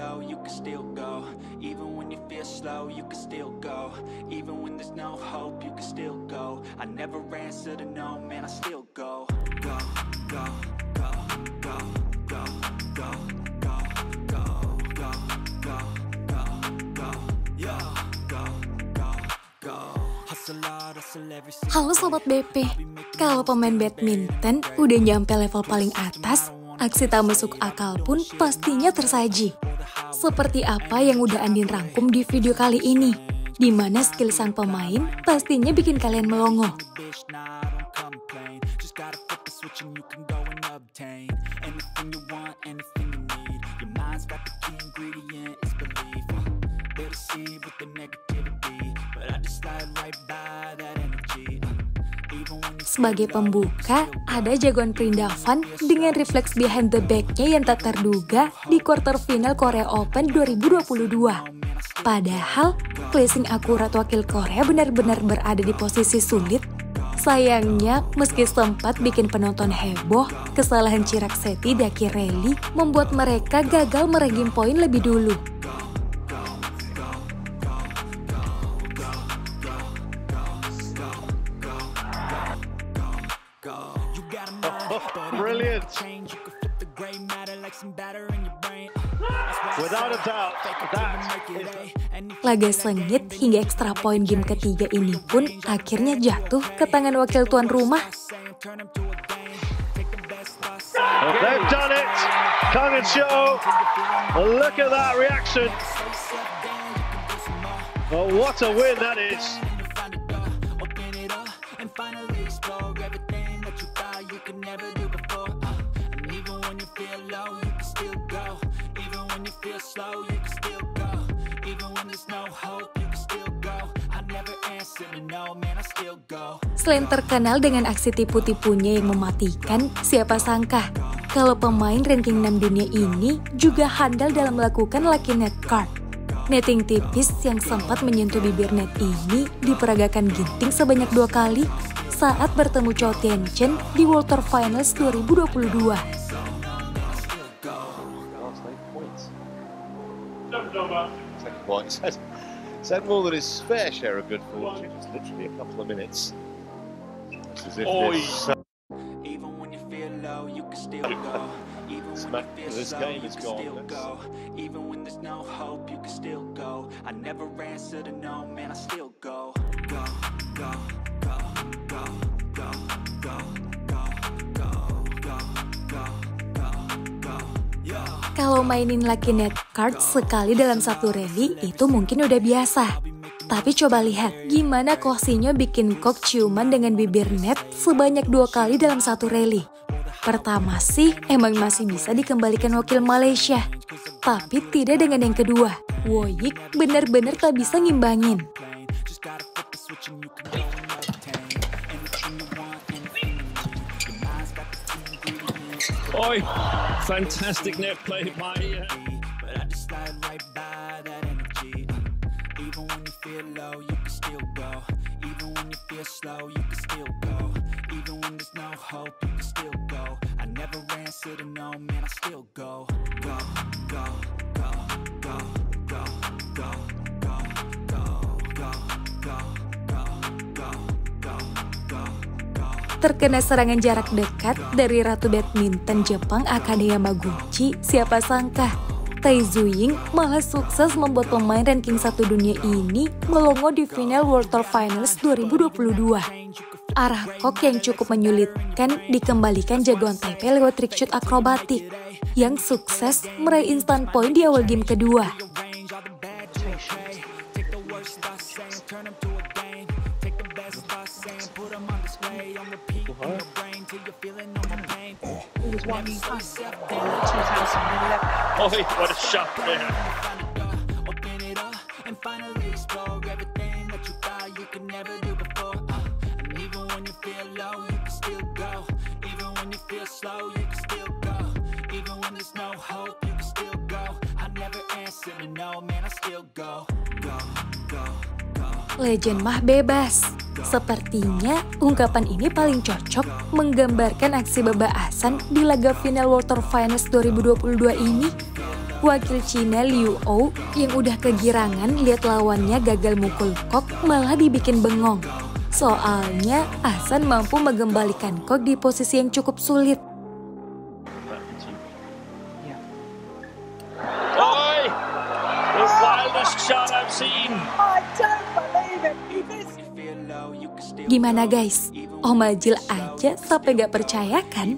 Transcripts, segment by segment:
low, you can still go. Even when you feel slow, you can still go. Even when there's no hope, you can still go. I never answer to no, man, I still go. Go, go, go, go, go, go, go, go, go, go, go, go, yo, go, go, go. Halo Sobat BP, kalau pemain badminton udah nyampe level paling atas, aksi tak masuk akal pun pastinya tersaji. Seperti apa yang udah Andin rangkum di video kali ini, di mana skill sang pemain pastinya bikin kalian melongo. Sebagai pembuka, ada jagoan Prindavan dengan refleks behind the back-nya yang tak terduga di quarter final Korea Open 2022. Padahal, placing akurat wakil Korea benar-benar berada di posisi sulit. Sayangnya, meski sempat bikin penonton heboh, kesalahan Chirag Seti Daki Rally membuat mereka gagal merengim poin lebih dulu. Change. You can flip the gray matter like some batter in your brain. Without a doubt, that is Laga sengit hingga ekstra poin game ketiga ini pun akhirnya jatuh ke tangan wakil tuan rumah. Well, they've done it. Kang and Show. Look at that reaction. Well, what a win that is. Selain terkenal dengan aksi tipu-tipunya yang mematikan, siapa sangka kalau pemain ranking 6 dunia ini juga handal dalam melakukan lucky net card. Netting tipis yang sempat menyentuh bibir net ini diperagakan ginting sebanyak dua kali saat bertemu Chou Tien-chen di World Tour Finals 2022. Last eight points. Second point. Said, said more than his fair share of good fortune. It's literally a couple of minutes. It's as if this, Even when you feel low, you can still go. Even when you feel this slow, game you is can gone. still go. Even when there's no hope, you can still go. I never answer to no, man, I still go. Go, go, go, go, go, go, go, go, go, go, go, go, yo. Kalau mainin lucky net card sekali dalam satu rally itu mungkin udah biasa. Tapi coba lihat gimana Kosinyo bikin kok ciuman dengan bibir net sebanyak dua kali dalam satu rally. Pertama sih emang masih bisa dikembalikan wakil Malaysia. Tapi tidak dengan yang kedua. Woyik benar-benar tak bisa ngimbangin. Oi, fantastic net play by uh, But I just slide right by that feel low, you can still go. Even when you feel slow, you can still go. Even when there's no hope, you can still go. I never answer to no, man, I still go. Go, go, go, go, go, go, go, go, go, go, go, go, go, go. Terkena serangan jarak dekat dari Ratu Badminton Jepang Akane Yamaguchi, siapa sangka Tai Zuying malah sukses membuat pemain ranking satu dunia ini melongo di final World Tour Finals 2022. Arah kok yang cukup menyulitkan dikembalikan jagoan Taipei lewat trick shoot akrobatik yang sukses meraih instant point di awal game kedua. Best thoughts saying, put them on display. On repeat in your brain till you're feeling no more pain. It was one Never in slow yourself down. 2011. Oi, what a shot there. Find a door, open it up, and finally explore everything that you thought you could never do before. Uh, and even when you feel low, you can still go. Even when you feel slow, you can still go. Even when there's no hope, you can still go. I never answer to no, man, I still go. Go, go, go. Legend mah bebas. Sepertinya ungkapan ini paling cocok menggambarkan aksi Baba Hasan di laga final Tour Finals 2022 ini. wakil Cina Liu Ou yang udah kegirangan lihat lawannya gagal mukul kok malah dibikin bengong. Soalnya Ahsan mampu mengembalikan kok di posisi yang cukup sulit. Gimana guys? Om Ajil aja sampai gak percaya kan?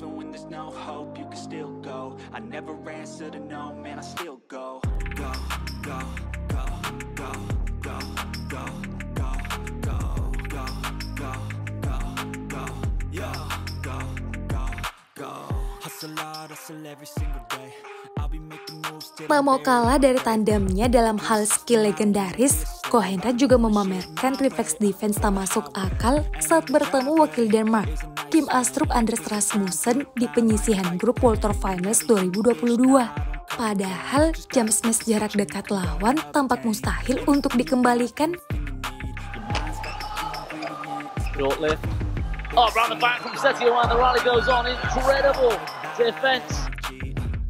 Mau kalah dari tandemnya dalam hal skill legendaris, Kohendra juga memamerkan reflex defense tak masuk akal saat bertemu wakil Denmark, Kim Astrup Anders Rasmussen di penyisihan grup World Finals 2022. Padahal jam smash jarak dekat lawan tampak mustahil untuk dikembalikan.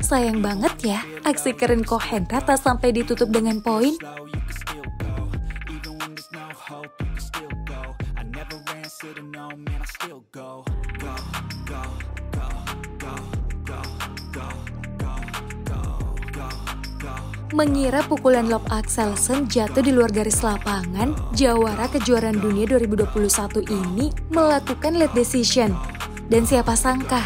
Sayang banget ya, aksi keren Kohendra tak sampai ditutup dengan poin. Man, I still go. Go, go, go, go, go, go, go, go, go, go. Mengira pukulan lob Axelsen jatuh di luar garis lapangan, jawara kejuaraan dunia 2021 ini melakukan late decision. Dan siapa sangka,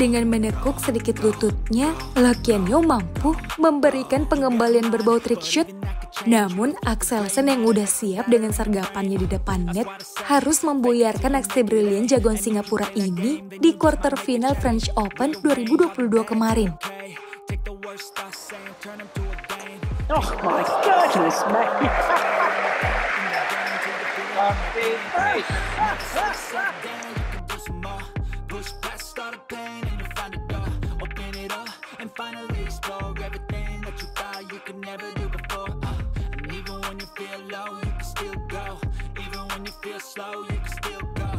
dengan menekuk sedikit lututnya, Lokianyo mampu memberikan pengembalian berbau trick shoot. Namun, Axelsen yang udah siap dengan sergapannya di depan net harus membuyarkan aksi brilian jagoan Singapura ini di quarter final French Open 2022 kemarin. Oh my goodness, mate. finally explore everything that you thought you could never do slow, you can still go.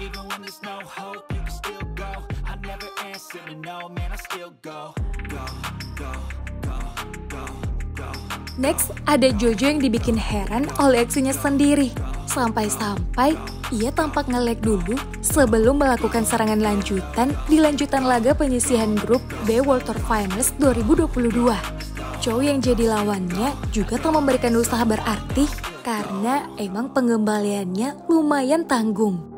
Even when there's no hope, you can still go. I never answer to no, man, I still go. Go, go, go, go, go. Next, ada Jojo yang dibikin heran oleh aksinya sendiri. Sampai-sampai ia tampak nge-lag dulu sebelum melakukan serangan lanjutan di lanjutan laga penyisihan grup B World Tour Finals 2022. Chow yang jadi lawannya juga tak memberikan usaha berarti karena emang pengembaliannya lumayan tanggung.